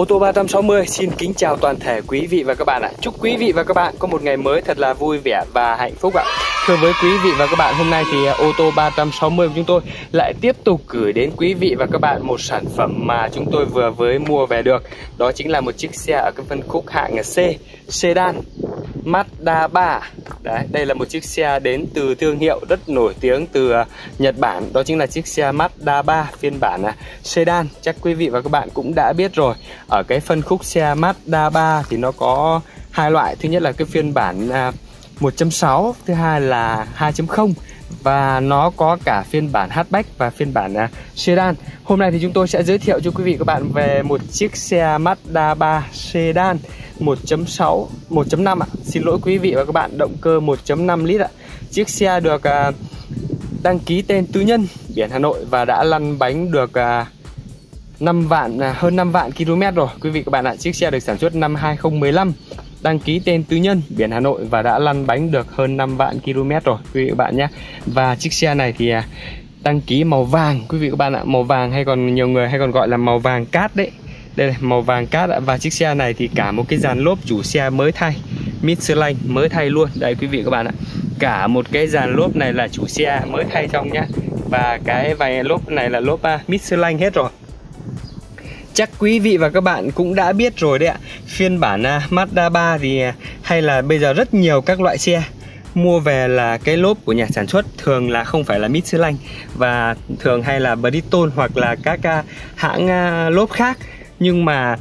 Ô tô 360 xin kính chào toàn thể quý vị và các bạn ạ. Chúc quý vị và các bạn có một ngày mới thật là vui vẻ và hạnh phúc ạ. Thưa với quý vị và các bạn, hôm nay thì à, ô tô 360 của chúng tôi lại tiếp tục gửi đến quý vị và các bạn một sản phẩm mà chúng tôi vừa mới mua về được. Đó chính là một chiếc xe ở cái phân khúc hạng C, sedan Mazda 3 Đấy, đây là một chiếc xe đến từ thương hiệu rất nổi tiếng từ à, Nhật Bản. Đó chính là chiếc xe Mazda 3 phiên bản à, sedan. Chắc quý vị và các bạn cũng đã biết rồi. Ở cái phân khúc xe Mazda 3 thì nó có hai loại. Thứ nhất là cái phiên bản uh, 1.6 Thứ hai là 2.0 và nó có cả phiên bản hatchback và phiên bản uh, sedan. Hôm nay thì chúng tôi sẽ giới thiệu cho quý vị các bạn về một chiếc xe Mazda 3 sedan 1.6 1.5 ạ. Xin lỗi quý vị và các bạn, động cơ 1.5 lít ạ. Chiếc xe được uh, đăng ký tên tư nhân biển Hà Nội và đã lăn bánh được à, uh, 5 vạn hơn 5 vạn km rồi. Quý vị các bạn ạ, chiếc xe được sản xuất năm 2015 đăng ký tên tư nhân biển Hà Nội và đã lăn bánh được hơn 5 vạn km rồi quý vị các bạn nhé. Và chiếc xe này thì à, đăng ký màu vàng quý vị các bạn ạ, màu vàng hay còn nhiều người hay còn gọi là màu vàng cát đấy. Đây này, màu vàng cát ạ. và chiếc xe này thì cả một cái dàn lốp chủ xe mới thay Michelin mới thay luôn đây quý vị các bạn ạ cả một cái dàn lốp này là chủ xe mới thay trong nhá và cái vài lốp này là lốp à, Michelin hết rồi Chắc quý vị và các bạn cũng đã biết rồi đấy ạ. Phiên bản uh, Mazda 3 thì à, hay là bây giờ rất nhiều các loại xe. Mua về là cái lốp của nhà sản xuất thường là không phải là Michelin và thường hay là Bridgestone hoặc là các uh, hãng uh, lốp khác. Nhưng mà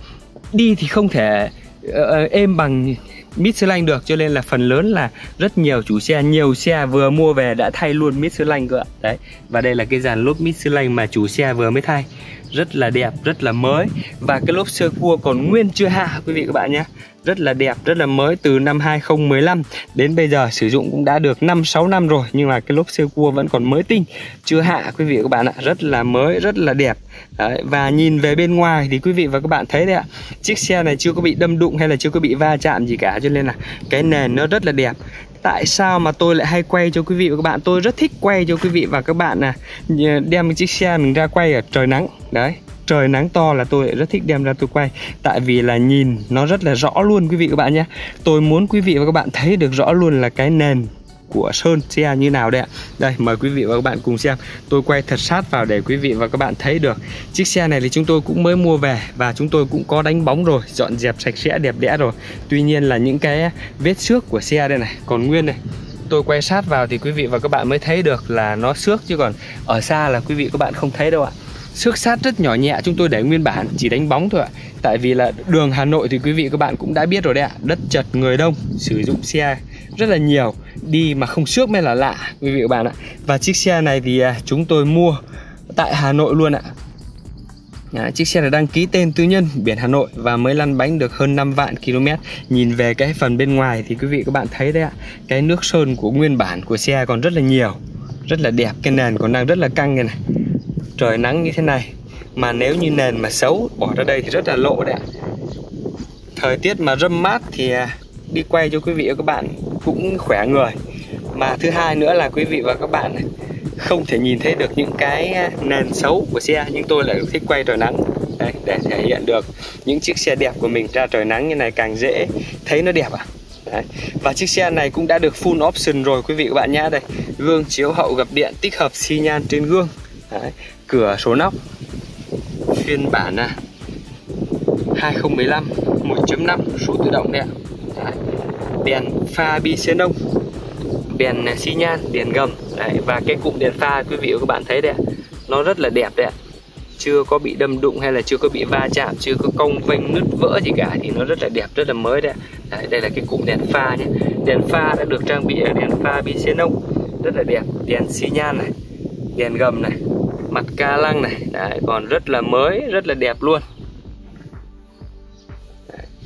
đi thì không thể uh, êm bằng Michelin được cho nên là phần lớn là rất nhiều chủ xe nhiều xe vừa mua về đã thay luôn Michelin cơ ạ. Đấy và đây là cái dàn lốp Michelin mà chủ xe vừa mới thay rất là đẹp rất là mới. Và cái lốp sơ cua còn nguyên chưa hạ quý vị các bạn nhé. Rất là đẹp rất là mới từ năm 2015 đến bây giờ sử dụng cũng đã được 5 6 năm rồi nhưng mà cái lốp sơ cua vẫn còn mới tinh chưa hạ quý vị các bạn ạ. Rất là mới rất là đẹp. Đấy, và nhìn về bên ngoài thì quý vị và các bạn thấy đấy ạ. Chiếc xe này chưa có bị đâm đụng hay là chưa có bị va chạm gì cả cho nên là cái nền nó rất là đẹp tại sao mà tôi lại hay quay cho quý vị và các bạn? Tôi rất thích quay cho quý vị và các bạn là đem chiếc xe mình ra quay ở trời nắng. Đấy, trời nắng to là tôi rất thích đem ra tôi quay. Tại vì là nhìn nó rất là rõ luôn quý vị và các bạn nhé. Tôi muốn quý vị và các bạn thấy được rõ luôn là cái nền của sơn xe như nào đây ạ? Đây, mời quý vị và các bạn cùng xem. Tôi quay thật sát vào để quý vị và các bạn thấy được. Chiếc xe này thì chúng tôi cũng mới mua về và chúng tôi cũng có đánh bóng rồi, dọn dẹp sạch sẽ, đẹp đẽ rồi. Tuy nhiên là những cái vết xước của xe đây này, còn nguyên này, tôi quay sát vào thì quý vị và các bạn mới thấy được là nó xước chứ còn ở xa là quý vị các bạn không thấy đâu ạ. Xước sát rất nhỏ nhẹ, chúng tôi để nguyên bản, chỉ đánh bóng thôi ạ. Tại vì là đường Hà Nội thì quý vị các bạn cũng đã biết rồi đấy ạ. Đất chật, người đông, sử dụng xe rất là nhiều đi mà không xước mới là lạ quý vị các bạn ạ. Và chiếc xe này thì à, chúng tôi mua tại Hà Nội luôn ạ. À, chiếc xe này đăng ký tên tư nhân biển Hà Nội và mới lăn bánh được hơn 5 vạn km Nhìn về cái phần bên ngoài thì quý vị các bạn thấy đấy ạ Cái nước sơn của nguyên bản của xe còn rất là nhiều Rất là đẹp, cái nền còn đang rất là căng này này. Trời nắng như thế này Mà nếu như nền mà xấu bỏ ra đây thì rất là lộ đấy ạ. Thời tiết mà râm mát thì à, đi quay cho quý vị và các bạn cũng khỏe người mà thứ hai nữa là quý vị và các bạn không thể nhìn thấy được những cái à, nền xấu của xe nhưng tôi lại thích quay trời nắng Đấy, để thể hiện được những chiếc xe đẹp của mình ra trời nắng như này càng dễ thấy nó đẹp à Đấy. Và chiếc xe này cũng đã được full option rồi quý vị và các bạn nhé đây Gương chiếu hậu gập điện tích hợp xi nhan trên gương Đấy. Cửa số nóc Phiên bản à, 2015 1.5 số tự động đẹp. Đấy. Đèn pha bi xế nông Đèn xi nhan, đèn gầm. Đấy. Và cái cụm đèn pha quý vị và các bạn thấy đấy Nó rất là đẹp đấy chưa có bị đâm đụng hay là chưa có bị va chạm chưa có cong vênh nứt vỡ gì cả thì nó rất là đẹp rất là mới đấy đấy đây là cái cụm đèn pha nhé. Đèn pha đã được trang bị ở đèn pha bi xenon rất là đẹp đèn xi nhan này đèn gầm này mặt ca lăng này. Đấy, còn rất là mới rất là đẹp luôn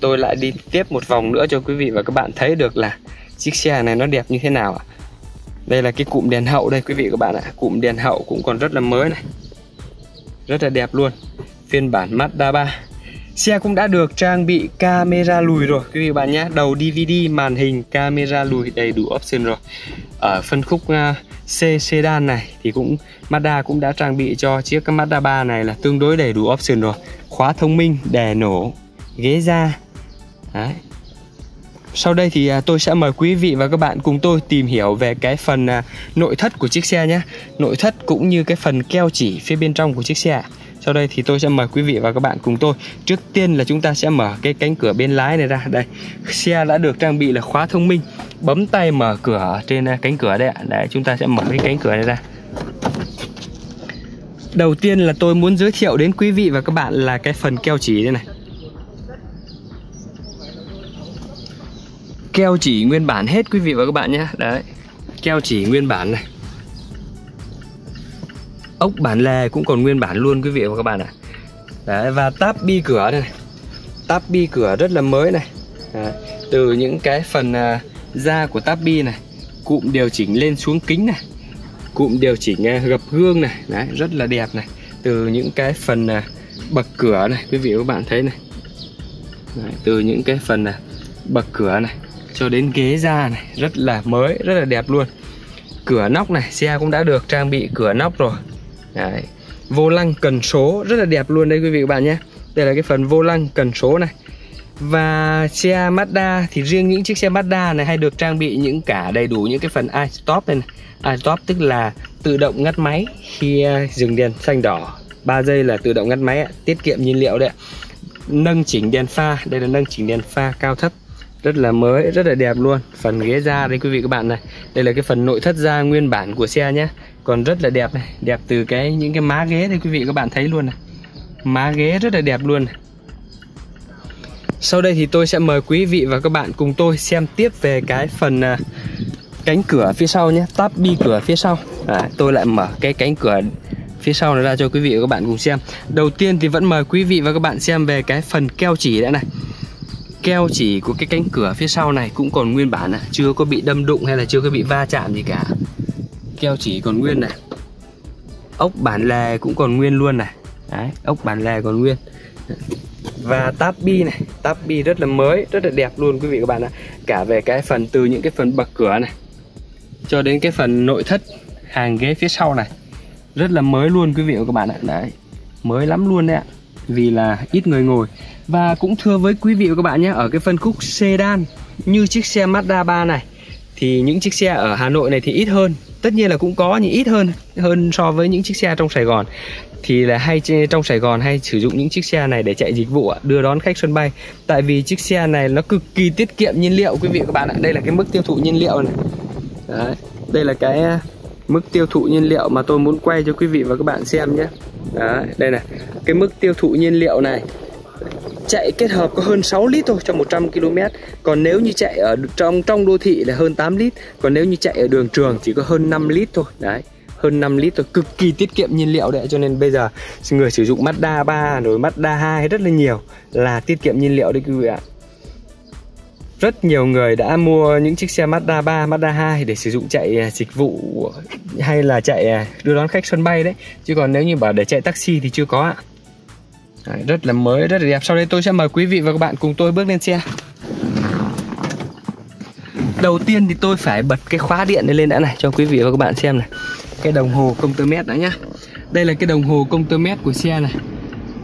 tôi lại đi tiếp một vòng nữa cho quý vị và các bạn thấy được là chiếc xe này nó đẹp như thế nào ạ. Đây là cái cụm đèn hậu đây quý vị các bạn ạ. Cụm đèn hậu cũng còn rất là mới này. Rất là đẹp luôn. Phiên bản Mazda 3 Xe cũng đã được trang bị camera lùi rồi quý vị và bạn nhé. Đầu DVD, màn hình, camera lùi đầy đủ option rồi. Ở phân khúc à, C sedan này thì cũng Mazda cũng đã trang bị cho chiếc Mazda 3 này là tương đối đầy đủ option rồi. Khóa thông minh, đè nổ, ghế da Đấy. Sau đây thì à, tôi sẽ mời quý vị và các bạn cùng tôi tìm hiểu về cái phần à, nội thất của chiếc xe nhé. Nội thất cũng như cái phần keo chỉ phía bên trong của chiếc xe. Sau đây thì tôi sẽ mời quý vị và các bạn cùng tôi. Trước tiên là chúng ta sẽ mở cái cánh cửa bên lái này ra. Đây, xe đã được trang bị là khóa thông minh. Bấm tay mở cửa trên à, cánh cửa đây ạ. Đấy, chúng ta sẽ mở cái cánh cửa này ra. Đầu tiên là tôi muốn giới thiệu đến quý vị và các bạn là cái phần keo chỉ đây này. Keo chỉ nguyên bản hết quý vị và các bạn nhé. Đấy, keo chỉ nguyên bản này. Ốc bản lề cũng còn nguyên bản luôn quý vị và các bạn ạ. Đấy, và táp bi cửa này. Táp bi cửa rất là mới này. Đấy, từ những cái phần uh, da của táp bi này cụm điều chỉnh lên xuống kính này. Cụm điều chỉnh uh, gập gương này. Đấy, rất là đẹp này. Từ những cái phần uh, bậc cửa này quý vị và các bạn thấy này. Đấy, từ những cái phần này bậc cửa này cho đến ghế da này rất là mới rất là đẹp luôn. Cửa nóc này xe cũng đã được trang bị cửa nóc rồi. Đấy. Vô lăng cần số rất là đẹp luôn đây quý vị các bạn nhé. Đây là cái phần vô lăng cần số này. Và xe Mazda thì riêng những chiếc xe Mazda này hay được trang bị những cả đầy đủ những cái phần iStop này, này. iStop tức là tự động ngắt máy khi à, dừng đèn xanh đỏ. 3 giây là tự động ngắt máy tiết kiệm nhiên liệu đấy Nâng chỉnh đèn pha, đây là nâng chỉnh đèn pha cao thấp rất là mới rất là đẹp luôn. Phần ghế da đây quý vị các bạn này đây là cái phần nội thất da nguyên bản của xe nhé. Còn rất là đẹp này đẹp từ cái những cái má ghế đây quý vị các bạn thấy luôn này. Má ghế rất là đẹp luôn này. sau đây thì tôi sẽ mời quý vị và các bạn cùng tôi xem tiếp về cái phần uh, cánh cửa phía sau nhé tắp bi cửa phía sau. À, tôi lại mở cái cánh cửa phía sau này ra cho quý vị và các bạn cùng xem. Đầu tiên thì vẫn mời quý vị và các bạn xem về cái phần keo chỉ đã này keo chỉ của cái cánh cửa phía sau này cũng còn nguyên bản này chưa có bị đâm đụng hay là chưa có bị va chạm gì cả. Keo chỉ còn nguyên này. Ốc bản lề cũng còn nguyên luôn này. Đấy, ốc bản lề còn nguyên. Và táp bi này táp bi rất là mới rất là đẹp luôn quý vị các bạn ạ. Cả về cái phần từ những cái phần bậc cửa này cho đến cái phần nội thất hàng ghế phía sau này. Rất là mới luôn quý vị và các bạn ạ. Đấy mới lắm luôn đấy ạ vì là ít người ngồi. Và cũng thưa với quý vị và các bạn nhé ở cái phân khúc sedan như chiếc xe Mazda 3 này thì những chiếc xe ở Hà Nội này thì ít hơn. Tất nhiên là cũng có nhưng ít hơn hơn so với những chiếc xe trong Sài Gòn. Thì là hay trong Sài Gòn hay sử dụng những chiếc xe này để chạy dịch vụ đưa đón khách sân bay. Tại vì chiếc xe này nó cực kỳ tiết kiệm nhiên liệu quý vị và các bạn ạ. Đây là cái mức tiêu thụ nhiên liệu này. Đấy, đây là cái mức tiêu thụ nhiên liệu mà tôi muốn quay cho quý vị và các bạn xem nhé. Đấy, đây này. Cái mức tiêu thụ nhiên liệu này chạy kết hợp có hơn 6 lít thôi trong 100 km còn nếu như chạy ở trong trong đô thị là hơn 8 lít. Còn nếu như chạy ở đường trường chỉ có hơn 5 lít thôi. Đấy hơn 5 lít thôi. Cực kỳ tiết kiệm nhiên liệu đấy. Cho nên bây giờ người sử dụng Mazda 3 rồi Mazda 2 rất là nhiều là tiết kiệm nhiên liệu đấy quý vị ạ rất nhiều người đã mua những chiếc xe Mazda 3, Mazda 2 để sử dụng chạy à, dịch vụ hay là chạy à, đưa đón khách sân bay đấy. Chứ còn nếu như bảo để chạy taxi thì chưa có ạ. Đấy, rất là mới rất là đẹp. Sau đây tôi sẽ mời quý vị và các bạn cùng tôi bước lên xe. Đầu tiên thì tôi phải bật cái khóa điện này lên đã này cho quý vị và các bạn xem này. Cái đồng hồ công tơ mét đã nhá. Đây là cái đồng hồ công tơ mét của xe này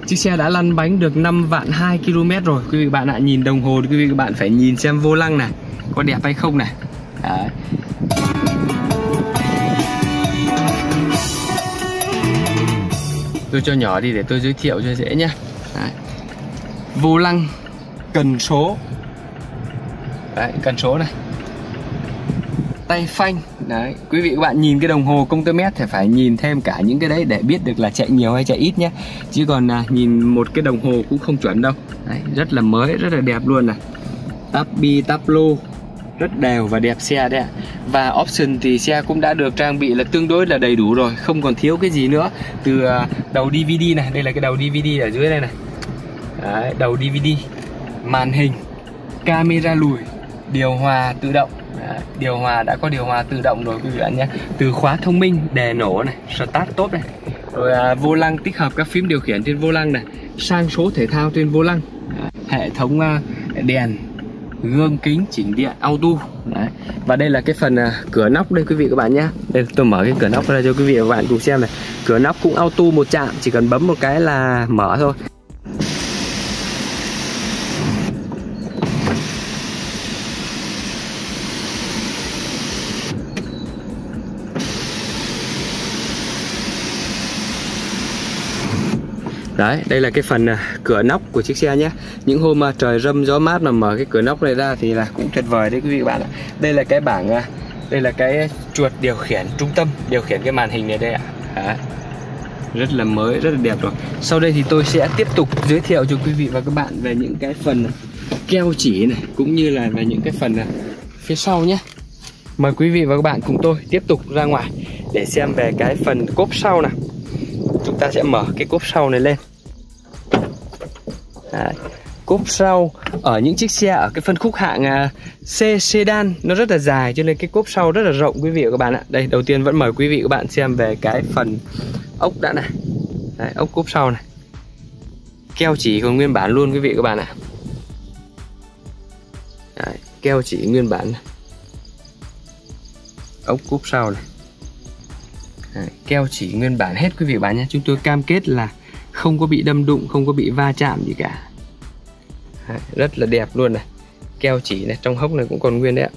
chiếc xe đã lăn bánh được 5 vạn 2 km rồi. Quý vị bạn ạ nhìn đồng hồ quý vị các bạn phải nhìn xem vô lăng này có đẹp hay không này. Đấy. tôi cho nhỏ đi để tôi giới thiệu cho dễ nhá. Đấy. vô lăng cần số. Đấy, cần số này tay phanh. Đấy quý vị các bạn nhìn cái đồng hồ công tơ mét thì phải nhìn thêm cả những cái đấy để biết được là chạy nhiều hay chạy ít nhé. Chứ còn à, nhìn một cái đồng hồ cũng không chuẩn đâu. Đấy, rất là mới rất là đẹp luôn này. Tắp bi tắp lô rất đều và đẹp xe đấy ạ. Và option thì xe cũng đã được trang bị là tương đối là đầy đủ rồi không còn thiếu cái gì nữa. Từ à, đầu DVD này đây là cái đầu DVD ở dưới đây này. Đấy, đầu DVD màn hình camera lùi điều hòa tự động. Đấy, điều hòa đã có điều hòa tự động rồi quý vị bạn nhé. Từ khóa thông minh đè nổ này start tốt này. Rồi à, vô lăng tích hợp các phím điều khiển trên vô lăng này sang số thể thao trên vô lăng. Đấy, hệ thống à, đèn gương kính chỉnh điện auto. Đấy. và đây là cái phần à, cửa nóc đây quý vị các bạn nhé. Đây tôi mở cái cửa nóc ra cho quý vị và các bạn cùng xem này. Cửa nóc cũng auto một chạm chỉ cần bấm một cái là mở thôi. Đấy, đây là cái phần à, cửa nóc của chiếc xe nhé. Những hôm à, trời râm gió mát mà mở cái cửa nóc này ra thì là cũng tuyệt vời đấy quý vị các bạn ạ. Đây là cái bảng, à, đây là cái chuột điều khiển trung tâm Điều khiển cái màn hình này đây ạ. Đấy. Rất là mới, rất là đẹp rồi. Sau đây thì tôi sẽ tiếp tục giới thiệu cho quý vị và các bạn về những cái phần keo chỉ này Cũng như là về những cái phần phía sau nhé. Mời quý vị và các bạn cùng tôi tiếp tục ra ngoài Để xem về cái phần cốp sau nào. Chúng ta sẽ mở cái cốp sau này lên. Đấy. Cốp sau ở những chiếc xe ở cái phân khúc hạng à, C sedan nó rất là dài cho nên cái cốp sau rất là rộng quý vị và các bạn ạ. Đây đầu tiên vẫn mời quý vị và các bạn xem về cái phần ốc đã này. Đấy, ốc cốp sau này. Keo chỉ còn nguyên bản luôn quý vị và các bạn ạ. Đấy, keo chỉ nguyên bản này. Ốc cốp sau này. Đấy, keo chỉ nguyên bản hết quý vị và bạn nhé. Chúng tôi cam kết là không có bị đâm đụng, không có bị va chạm gì cả Đấy, rất là đẹp luôn này. Keo chỉ này trong hốc này cũng còn nguyên đấy ạ.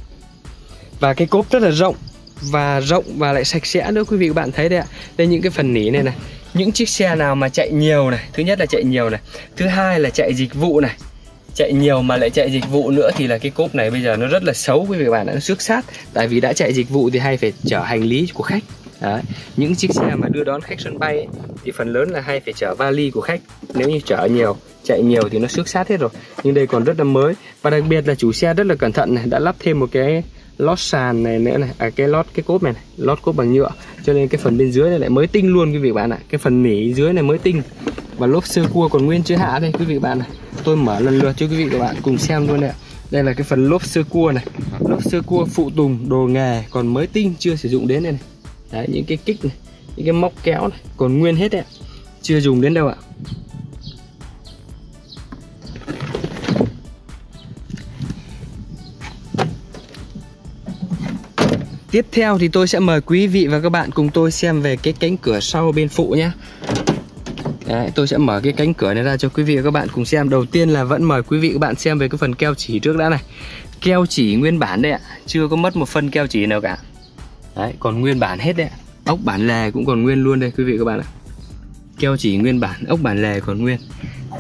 Và cái cốp rất là rộng và rộng và lại sạch sẽ nữa quý vị các bạn thấy đấy ạ. Đây những cái phần nỉ này này những chiếc xe nào mà chạy nhiều này thứ nhất là chạy nhiều này thứ hai là chạy dịch vụ này. Chạy nhiều mà lại chạy dịch vụ nữa thì là cái cốp này bây giờ nó rất là xấu quý vị các bạn nó xước sát tại vì đã chạy dịch vụ thì hay phải chở hành lý của khách. Đấy. những chiếc xe mà đưa đón khách sân bay ấy, thì phần lớn là hay phải chở vali của khách. Nếu như chở nhiều chạy nhiều thì nó xước sát hết rồi. Nhưng đây còn rất là mới. Và đặc biệt là chủ xe rất là cẩn thận này đã lắp thêm một cái lót sàn này nữa này à cái lót cái cốp này, này lót cốp bằng nhựa. Cho nên cái phần bên dưới này lại mới tinh luôn quý vị bạn ạ. Cái phần nỉ dưới này mới tinh. Và lốp sơ cua còn nguyên chưa hạ đây quý vị bạn này tôi mở lần lượt cho quý vị các bạn cùng xem luôn đây ạ. Đây là cái phần lốp sơ cua này. Lốp sơ cua phụ tùng đồ nghề còn mới tinh chưa sử dụng đến đây này đấy những cái kích này những cái móc kéo này còn nguyên hết đấy ạ. Chưa dùng đến đâu ạ. Tiếp theo thì tôi sẽ mời quý vị và các bạn cùng tôi xem về cái cánh cửa sau bên phụ nhé. Đấy, tôi sẽ mở cái cánh cửa này ra cho quý vị và các bạn cùng xem. Đầu tiên là vẫn mời quý vị và các bạn xem về cái phần keo chỉ trước đã này. Keo chỉ nguyên bản đây ạ Chưa có mất một phân keo chỉ nào cả. Đấy, còn nguyên bản hết đấy Ốc bản lề cũng còn nguyên luôn đây quý vị các bạn ạ. Keo chỉ nguyên bản, ốc bản lề còn nguyên.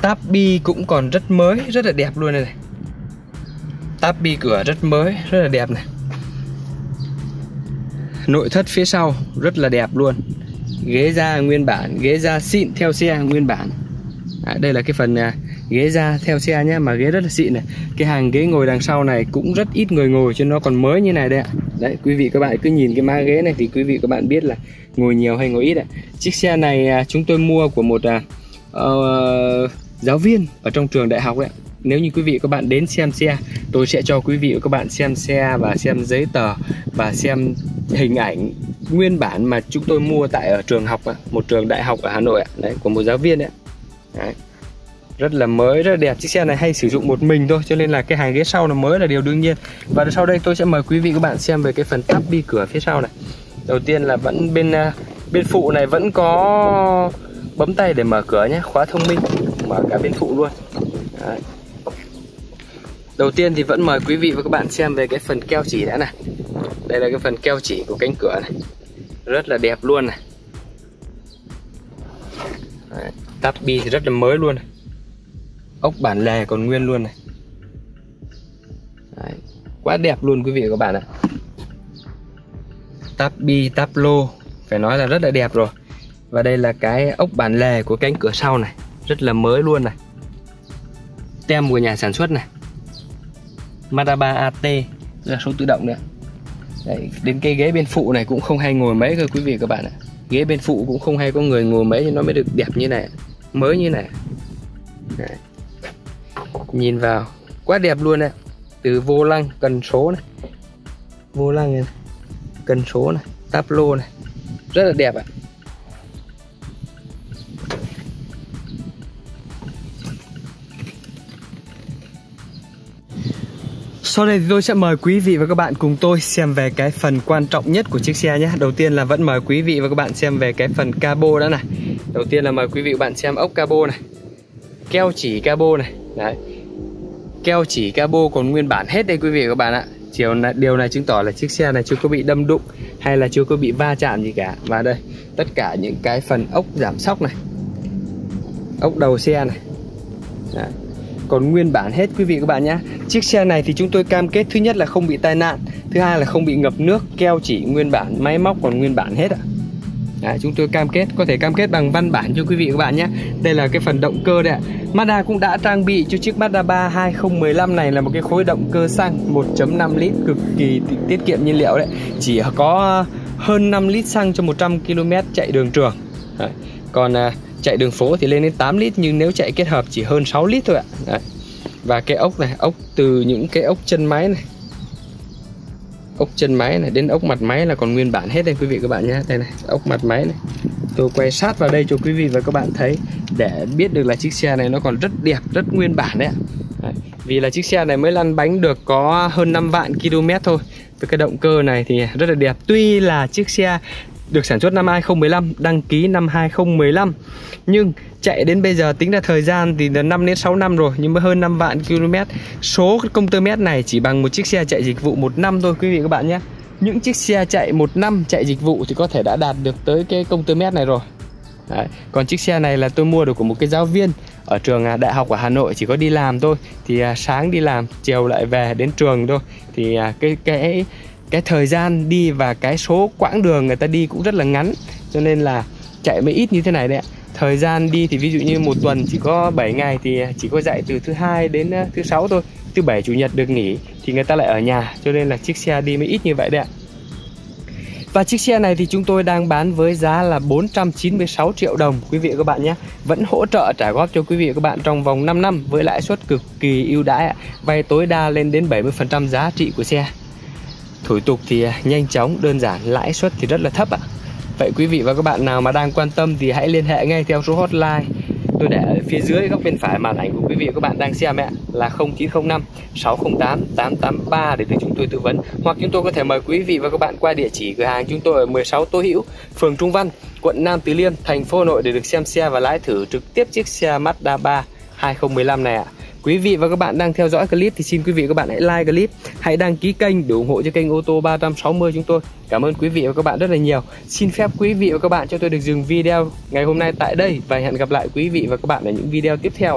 Táp bi cũng còn rất mới, rất là đẹp luôn đây này. Táp bi cửa rất mới, rất là đẹp này. Nội thất phía sau rất là đẹp luôn. Ghế da nguyên bản, ghế da xịn theo xe nguyên bản. À, Đây là cái phần à, ghế da theo xe nhé mà ghế rất là xịn này. Cái hàng ghế ngồi đằng sau này cũng rất ít người ngồi cho nó còn mới như này đây ạ đấy quý vị các bạn cứ nhìn cái má ghế này thì quý vị các bạn biết là ngồi nhiều hay ngồi ít ạ. Chiếc xe này à, chúng tôi mua của một uh, giáo viên ở trong trường đại học đấy nếu như quý vị các bạn đến xem xe tôi sẽ cho quý vị các bạn xem xe và xem giấy tờ và xem hình ảnh nguyên bản mà chúng tôi mua tại ở trường học một trường đại học ở Hà Nội đấy của một giáo viên đấy, đấy rất là mới, rất là đẹp. Chiếc xe này hay sử dụng một mình thôi, cho nên là cái hàng ghế sau nó mới là điều đương nhiên. Và sau đây tôi sẽ mời quý vị các bạn xem về cái phần tắp bi cửa phía sau này. Đầu tiên là vẫn bên à, bên phụ này vẫn có bấm tay để mở cửa nhé, khóa thông minh, mở cả bên phụ luôn. Đấy. đầu tiên thì vẫn mời quý vị và các bạn xem về cái phần keo chỉ đã này. Đây là cái phần keo chỉ của cánh cửa này. Rất là đẹp luôn này. Đấy. tắp bi thì rất là mới luôn này ốc bản lề còn nguyên luôn này. Đấy, quá đẹp luôn quý vị và các bạn ạ. Tapi bi lô phải nói là rất là đẹp rồi. Và đây là cái ốc bản lề của cánh cửa sau này rất là mới luôn này. Tem của nhà sản xuất này. Mazda 3 AT là số tự động nữa Đấy, đến cái ghế bên phụ này cũng không hay ngồi mấy cơ quý vị các bạn ạ. Ghế bên phụ cũng không hay có người ngồi mấy thì nó mới được đẹp như này mới như này. Đấy nhìn vào, quá đẹp luôn này từ vô lăng, cần số này. Vô lăng này, cần số này, táp lô này. Rất là đẹp ạ. Sau đây thì tôi sẽ mời quý vị và các bạn cùng tôi xem về cái phần quan trọng nhất của chiếc xe nhé. Đầu tiên là vẫn mời quý vị và các bạn xem về cái phần cabo đó này. Đầu tiên là mời quý vị và bạn xem ốc cabo này. Keo chỉ cabo này. Đấy keo chỉ cabo còn nguyên bản hết đây quý vị và các bạn ạ. Chiều này, điều này chứng tỏ là chiếc xe này chưa có bị đâm đụng hay là chưa có bị va chạm gì cả. Và đây tất cả những cái phần ốc giảm sóc này ốc đầu xe này. Đấy. còn nguyên bản hết quý vị các bạn nhé. Chiếc xe này thì chúng tôi cam kết thứ nhất là không bị tai nạn thứ hai là không bị ngập nước keo chỉ nguyên bản máy móc còn nguyên bản hết ạ. Đấy, chúng tôi cam kết có thể cam kết bằng văn bản cho quý vị các bạn nhé. Đây là cái phần động cơ đấy ạ. Mazda cũng đã trang bị cho chiếc Mazda 3 2015 này là một cái khối động cơ xăng 1.5 lít cực kỳ tiết kiệm nhiên liệu đấy. Chỉ có hơn 5 lít xăng cho 100 km chạy đường trường. Đấy. còn à, chạy đường phố thì lên đến 8 lít nhưng nếu chạy kết hợp chỉ hơn 6 lít thôi ạ. Đấy. và cái ốc này ốc từ những cái ốc chân máy này ốc chân máy này đến ốc mặt máy là còn nguyên bản hết đây quý vị các bạn nhé. Đây này ốc mặt máy này. Tôi quay sát vào đây cho quý vị và các bạn thấy để biết được là chiếc xe này nó còn rất đẹp rất nguyên bản đấy, đấy. vì là chiếc xe này mới lăn bánh được có hơn 5 vạn km thôi. Với cái động cơ này thì rất là đẹp. Tuy là chiếc xe được sản xuất năm 2015 đăng ký năm 2015 nhưng chạy đến bây giờ tính ra thời gian thì là 5 đến 6 năm rồi nhưng mới hơn 5 vạn km. Số công tơ mét này chỉ bằng một chiếc xe chạy dịch vụ một năm thôi quý vị các bạn nhé. Những chiếc xe chạy một năm chạy dịch vụ thì có thể đã đạt được tới cái công tơ mét này rồi. Đấy. Còn chiếc xe này là tôi mua được của một cái giáo viên ở trường à, đại học ở Hà Nội chỉ có đi làm thôi. Thì à, sáng đi làm chiều lại về đến trường thôi. Thì à, cái cái cái thời gian đi và cái số quãng đường người ta đi cũng rất là ngắn, cho nên là chạy mới ít như thế này đấy ạ. Thời gian đi thì ví dụ như một tuần chỉ có 7 ngày thì chỉ có dạy từ thứ hai đến ờ, thứ sáu thôi, thứ bảy, chủ nhật được nghỉ thì người ta lại ở nhà, cho nên là chiếc xe đi mới ít như vậy đấy ạ. Và chiếc xe này thì chúng tôi đang bán với giá là 496 triệu đồng, quý vị và các bạn nhé. Vẫn hỗ trợ trả góp cho quý vị và các bạn trong vòng 5 năm với lãi suất cực kỳ ưu đãi Vay tối đa lên đến 70% giá trị của xe. Thủ tục thì à, nhanh chóng, đơn giản, lãi suất thì rất là thấp ạ. Vậy quý vị và các bạn nào mà đang quan tâm thì hãy liên hệ ngay theo số hotline. Tôi để ở phía dưới góc bên phải màn ảnh của quý vị và các bạn đang xem ạ là 0905 608 883 để được chúng tôi tư vấn. Hoặc chúng tôi có thể mời quý vị và các bạn qua địa chỉ cửa hàng chúng tôi ở 16 Tô Hữu, phường Trung Văn, quận Nam Từ Liêm, thành phố Hà Nội để được xem xe và lái thử trực tiếp chiếc xe Mazda 3 2015 này ạ. Quý vị và các bạn đang theo dõi clip thì xin quý vị và các bạn hãy like clip, hãy đăng ký kênh để ủng hộ cho kênh ô tô 360 chúng tôi. Cảm ơn quý vị và các bạn rất là nhiều. Xin phép quý vị và các bạn cho tôi được dừng video ngày hôm nay tại đây và hẹn gặp lại quý vị và các bạn ở những video tiếp theo.